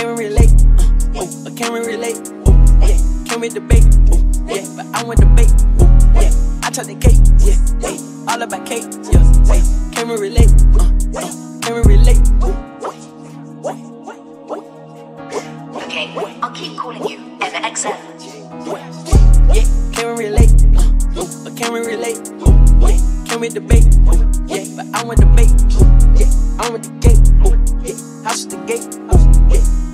can we relate? Uh, oh, can we relate? Oh, yeah, can we debate? Oh, yeah, but I want debate. Oh, yeah, I talk the cake. Yeah, hey, all about cake. Yeah, hey, can we relate? Uh, uh, can we relate? Oh, Okay, I'll keep calling you. Emma XL. yeah, can we relate? Uh, oh, can we relate? Oh, yeah, can we debate? Oh, yeah, but I want debate. Oh, yeah, I want the gate. Oh, yeah, house the gate.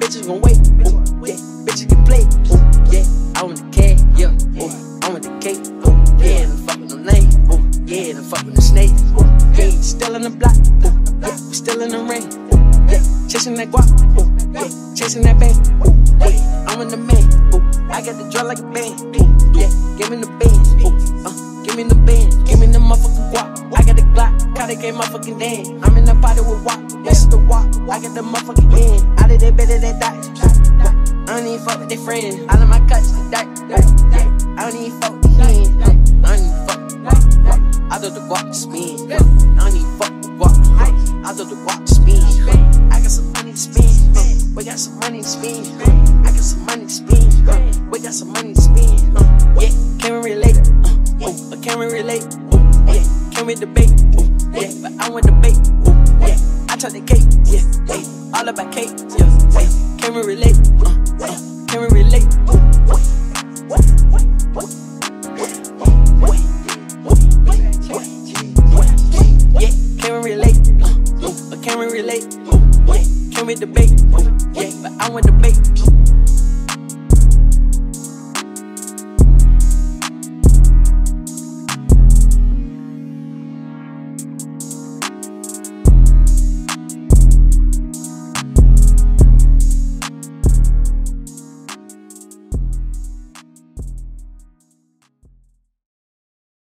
Bitches gon' wait. Oh, yeah, bitches can play. Oh, yeah, I want the cat. Yeah, oh, I want the cake. Oh, yeah, and I'm fucking the lane. Oh, yeah, and I'm fucking the snake. Oh, yeah, still in the block. Oh, yeah, we still in the rain. Oh, yeah, chasing that guap. Oh, yeah, chasing that bang. Oh, yeah, I'm in the man. Oh, I got the draw like a band. Oh, yeah, give me the band. Oh, uh, give me the band. Give me the motherfucking guap. I got the Glock. Caught the game motherfucking damn. I'm in the party with WAP. This is the WAP. I got the motherfucking band. Of that better than that. I don't even fuck with their friends. All of my cuts the dirt. I don't even fuck with the hand. I don't even fuck with guap. I do the guap spin. I don't even fuck with guap. I do the guap spin. I got some money to spend. We got some money to spend. I got some money to spend. We got some money to spend. Yeah, can we relate? Uh, oh, but can we relate? Oh, yeah, can we debate? Oh, yeah, but I want debate. Oh, yeah, I talk the cake. Yeah, hey, all about cake. Yeah, hey, can we relate? Uh, uh, can we relate? Yeah, can we relate? Uh, oh, can we relate? Yeah, can we debate? Yeah, but I want debate.